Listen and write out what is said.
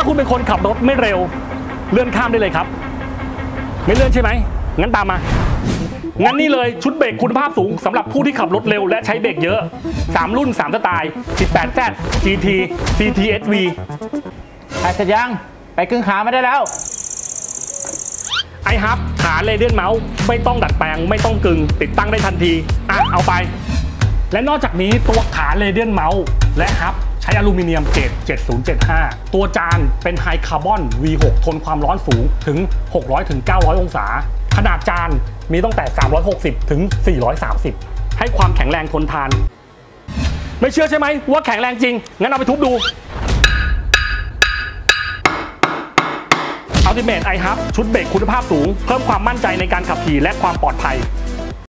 าคุณเป็นคนขับรถไม่เร็ว เลื่อนข้ามได้เลยครับ ไม่เลื่อนใช่ไหมงั้นตามมา งั้นนี่เลยชุดเบรกคุณภาพสูงสำหรับผู้ที่ขับรถเร็วและใช้เบรกเยอะ 3 รุ่น 3 สไตล์ 18Z GT CTSV ถ่ายเสร็จยัง ไปกึ่งขาไม่ได้แล้วไอฮับขาเรเดียนเมาส์ไม่ต้องดัดแปลงไม่ต้องกึงติดตั้งได้ทันที อะ เอาไป และนอกจากนี้ตัวขาเรเดียนเมาส์และฮับใช้อลูมิเนียมเกรด7075 ตัวจานเป็นไฮคาร์บอน V6 ทนความร้อนสูงถึง 600ถึง900 องศา ขนาดจานมีตั้งแต่ 360ถึง430 ให้ความแข็งแรงทนทาน ไม่เชื่อใช่ไหมว่าแข็งแรงจริง งั้นเอาไปทุบดู Ultimate i h u b ชุดเบรกคุณภาพสูง เพิ่มความมั่นใจในการขับขี่และความปลอดภัย